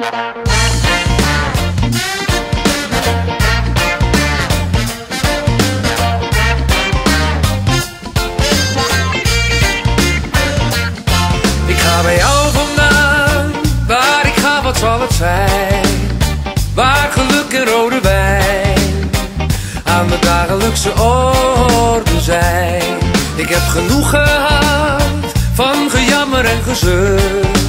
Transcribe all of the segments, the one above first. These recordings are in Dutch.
Ik ga zal het zijn? Waar geluk en rode wijn Aan de dagelijkse orde zijn. Ik heb genoeg gehad Van gejammer en gezeur.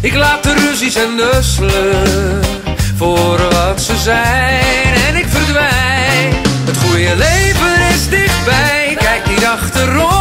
Ik laat de ruzies en de sleur voor wat ze zijn en ik verdwijn. Het goede leven is dichtbij, kijk niet achterom.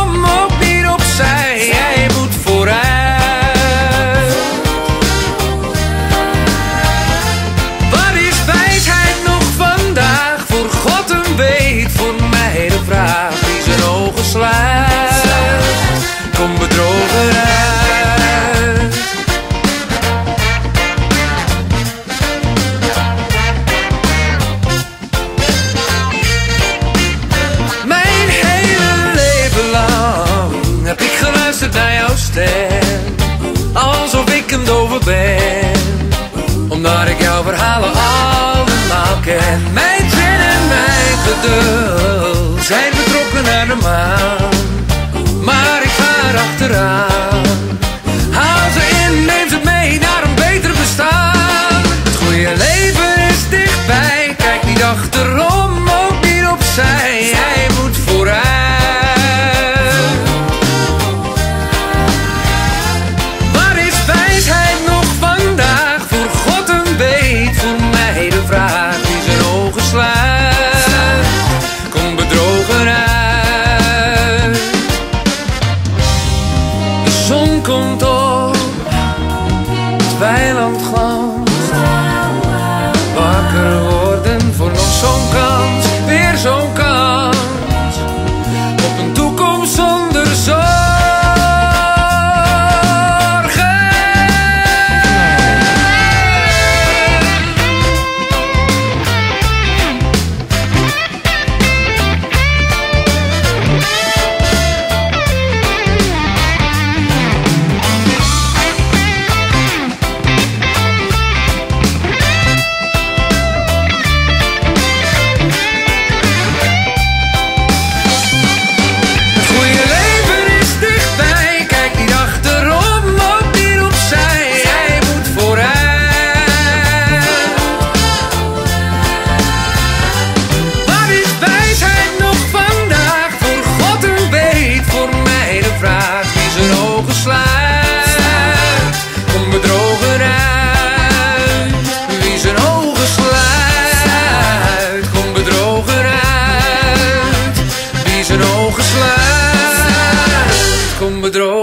Mijn Meidsen en meidgedul zijn vertrokken naar de maan. Maar ik ga erachteraan. zon komt op, het weiland gewoon. mijn ogen. Kom bedrogen.